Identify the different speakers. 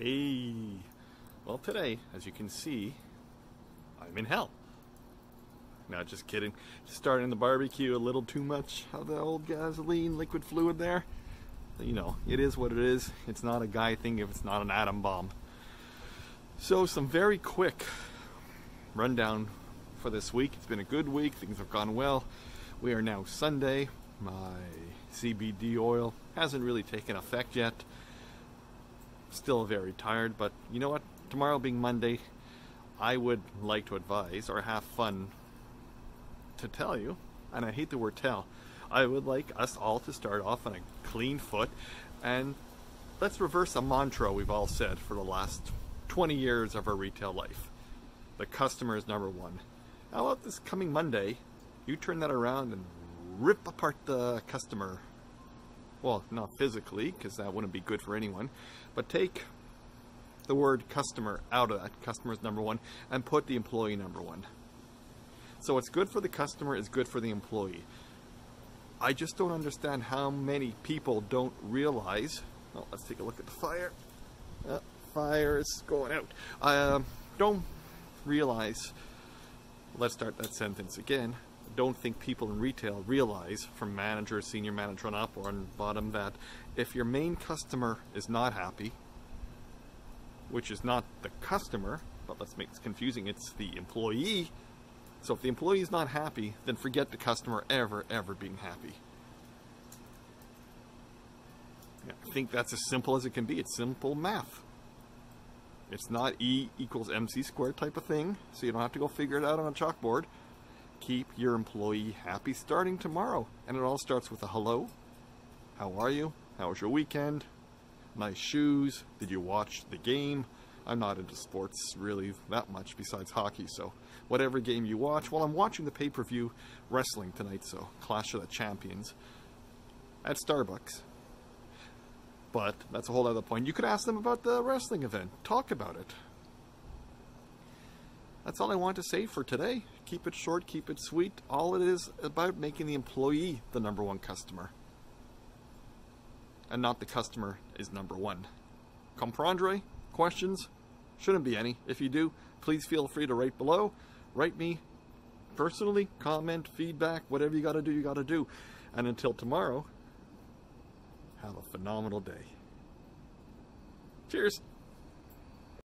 Speaker 1: Hey, well today, as you can see, I'm in hell. Not just kidding. Starting the barbecue a little too much of the old gasoline, liquid fluid there. You know, it is what it is. It's not a guy thing if it's not an atom bomb. So some very quick rundown for this week. It's been a good week. Things have gone well. We are now Sunday. My CBD oil hasn't really taken effect yet. Still very tired, but you know what? Tomorrow being Monday, I would like to advise or have fun to tell you, and I hate the word tell, I would like us all to start off on a clean foot and let's reverse a mantra we've all said for the last 20 years of our retail life. The customer is number one. How about this coming Monday, you turn that around and rip apart the customer. Well, not physically, because that wouldn't be good for anyone, but take the word customer out of that, customer's number one, and put the employee number one. So what's good for the customer is good for the employee. I just don't understand how many people don't realize. Oh, let's take a look at the fire. Oh, fire is going out. Um, don't realize. Let's start that sentence again. Don't think people in retail realize, from manager, senior manager on up, or on bottom, that if your main customer is not happy, which is not the customer, but let's make this confusing, it's the employee so if the employee is not happy, then forget the customer ever, ever being happy. I think that's as simple as it can be. It's simple math. It's not E equals MC squared type of thing, so you don't have to go figure it out on a chalkboard. Keep your employee happy starting tomorrow. And it all starts with a hello. How are you? How was your weekend? Nice shoes. Did you watch the game? I'm not into sports really that much besides hockey, so whatever game you watch. Well, I'm watching the pay-per-view wrestling tonight, so Clash of the Champions at Starbucks. But that's a whole other point. You could ask them about the wrestling event. Talk about it. That's all I want to say for today. Keep it short, keep it sweet. All it is about making the employee the number one customer. And not the customer is number one. Comprendre? Questions? Shouldn't be any. If you do, please feel free to write below. Write me personally, comment, feedback, whatever you got to do, you got to do. And until tomorrow, have a phenomenal day. Cheers.